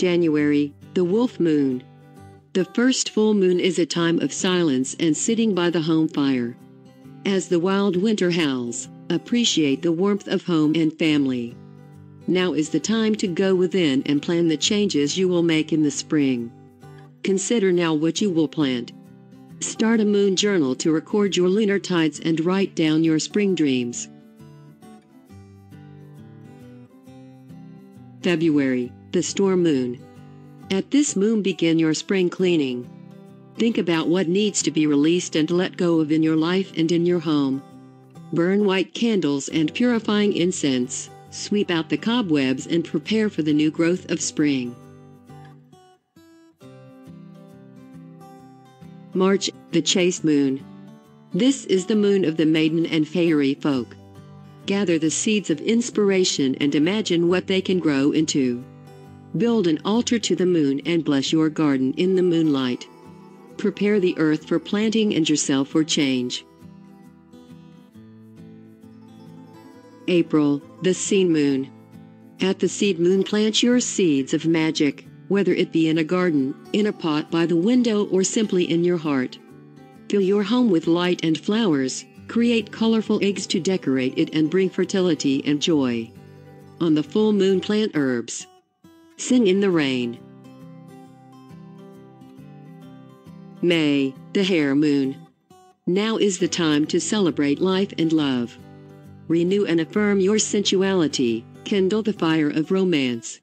January, the wolf moon. The first full moon is a time of silence and sitting by the home fire. As the wild winter howls, appreciate the warmth of home and family. Now is the time to go within and plan the changes you will make in the spring. Consider now what you will plant. Start a moon journal to record your lunar tides and write down your spring dreams. February, the storm moon. At this moon begin your spring cleaning. Think about what needs to be released and let go of in your life and in your home. Burn white candles and purifying incense, sweep out the cobwebs and prepare for the new growth of spring. March, the chaste moon. This is the moon of the maiden and fairy folk. Gather the seeds of inspiration and imagine what they can grow into. Build an altar to the moon and bless your garden in the moonlight. Prepare the earth for planting and yourself for change. April, the seed moon. At the seed moon, plant your seeds of magic whether it be in a garden, in a pot by the window, or simply in your heart. Fill your home with light and flowers, create colorful eggs to decorate it and bring fertility and joy. On the full moon, plant herbs. Sing in the rain. May, the hare moon. Now is the time to celebrate life and love. Renew and affirm your sensuality, kindle the fire of romance.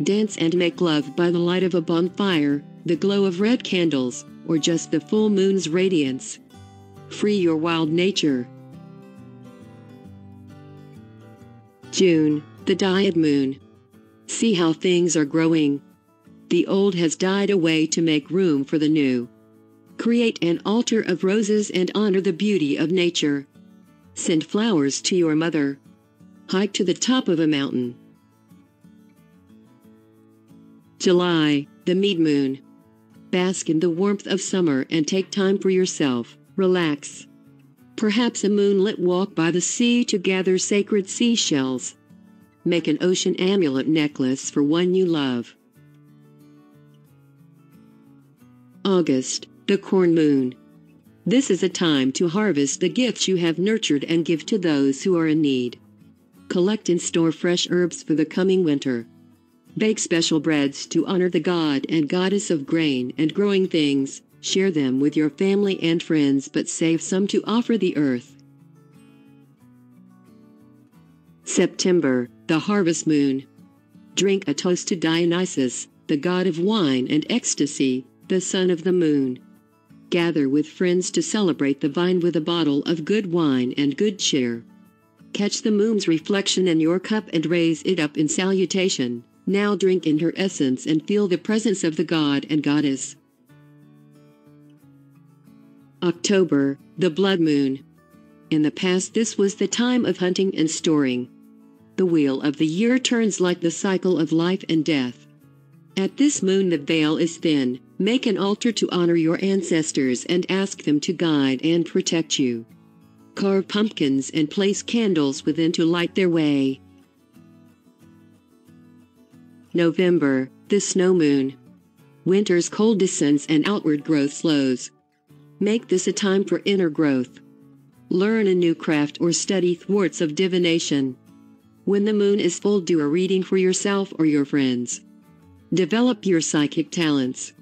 Dance and make love by the light of a bonfire, the glow of red candles, or just the full moon's radiance. Free your wild nature. June, the dyad moon. See how things are growing. The old has died away to make room for the new. Create an altar of roses and honor the beauty of nature. Send flowers to your mother. Hike to the top of a mountain. July, the mead moon. Bask in the warmth of summer and take time for yourself. Relax. Perhaps a moonlit walk by the sea to gather sacred seashells. Make an ocean amulet necklace for one you love. August, the corn moon. This is a time to harvest the gifts you have nurtured and give to those who are in need. Collect and store fresh herbs for the coming winter. Bake special breads to honor the god and goddess of grain and growing things. Share them with your family and friends, but save some to offer the earth. September, the harvest moon. Drink a toast to Dionysus, the god of wine and ecstasy, the son of the moon. Gather with friends to celebrate the vine with a bottle of good wine and good cheer. Catch the moon's reflection in your cup and raise it up in salutation. Now drink in her essence and feel the presence of the god and goddess. October, the blood moon. In the past, this was the time of hunting and storing. The wheel of the year turns like the cycle of life and death. At this moon, the veil is thin. Make an altar to honor your ancestors and ask them to guide and protect you. Carve pumpkins and place candles within to light their way. November, the snow moon. Winter's cold descends and outward growth slows. Make this a time for inner growth. Learn a new craft or study thwarts of divination. When the moon is full, do a reading for yourself or your friends. Develop your psychic talents.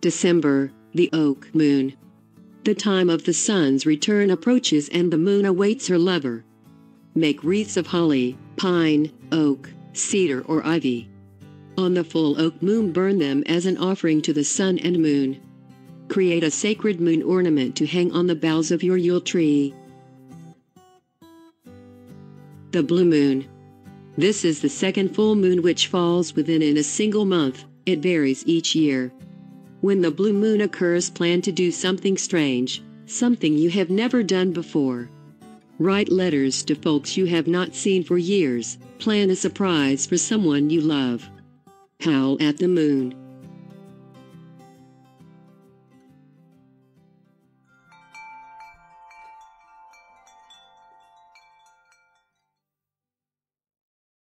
December, the oak moon. The time of the sun's return approaches and the moon awaits her lover. Make wreaths of holly, pine, oak, cedar, or ivy. On the full oak moon, burn them as an offering to the sun and moon. Create a sacred moon ornament to hang on the boughs of your Yule tree. The blue moon. This is the second full moon which falls within in a single month. It varies each year. When the blue moon occurs, plan to do something strange, something you have never done before. Write letters to folks you have not seen for years. Plan a surprise for someone you love. Howl at the moon.